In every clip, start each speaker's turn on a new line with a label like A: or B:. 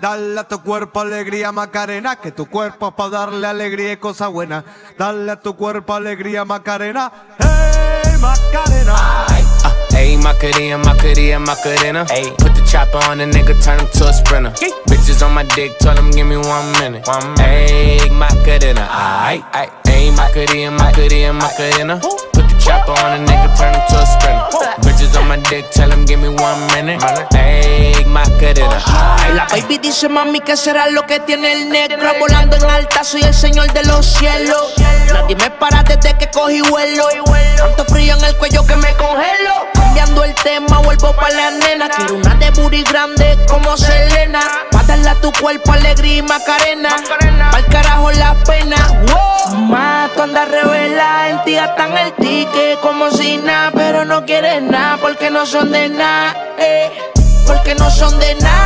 A: Dale a tu cuerpo alegría Macarena, que tu cuerpo es para darle alegría y cosa buena. Dale a tu cuerpo alegría Macarena, hey Macarena.
B: Ayy, Macarena, Macarena, Macarena. Ayy, put the chopper on the nigga, turn him to a sprinter. Bitches on my dick, tell him give me one minute. One minute. Ayy, Macarena, aight. Ayy, Macarena, Macarena, Macarena. Put the chopper on a nigga, turn him to a sprinter.
C: Baby dice mami que será lo que tiene el negro. Volando en alta soy el señor de los cielos. Nadie me para desde que cogí vuelo. Tanto frío en el cuello que me congelo. Cambiando el tema vuelvo pa' la nena. Quiero una de booty grande como Selena. Pa' a tu cuerpo alegría y macarena. Pa'l carajo la pena. Tú andas revela en ti gastan el ticket como si nada. Pero no quieres nada porque no son de nada eh. Porque no son de nada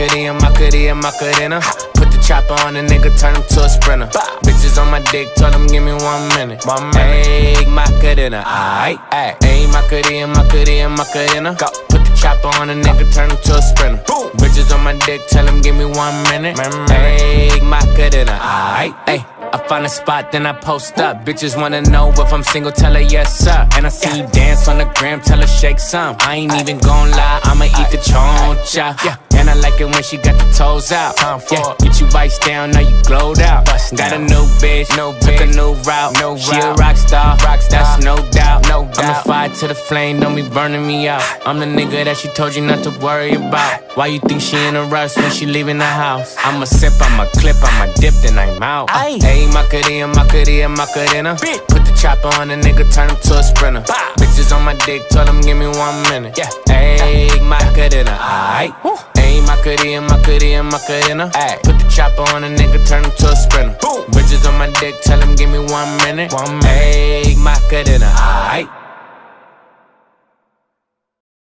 B: Macarena, Macarena, Macarena. Put the chopper on a nigga, turn him to a sprinter. Bitches on my dick, tell him give me one minute. One minute. Ayy, Macarena, aight, aight. Ayy, Macarena, Macarena, Macarena. Go. Put the chopper on a nigga, turn him to a sprinter. Bitches on my dick, tell him give me one minute. Ayy, Macarena, aight, ayy. I find a spot, then I post up. Bitches wanna know if I'm single, tell her yes, sir. And I see you dance on the gram, tell her shake some. I ain't even gon' lie, I'ma eat the choncha. Yeah. I like it when she got the toes out. Yeah, get you vice down, now you glowed out. Got a new bitch, no took a new route. No she a rock star, rock star. That's no doubt. No doubt. I'm a fire to the flame, don't be burning me out. I'm the nigga that she told you not to worry about. Why you think she in a rush when she leaving the house? I'ma sip, I'ma clip, I'ma dip, then I'm out. Hey, Macarena, Macarena, Macarena. Put the chopper on a nigga, turn him to a sprinter. Bitches on my dick, tell him give me one minute. Yeah, hey, Macarena, aight. Ayy, Macarena, Macarena, Macarena. Ayy, put the chopper on a nigga, turn him to a sprinter. Bitches on my dick, tell him give me one minute. One minute. Ayy, Macarena, aight.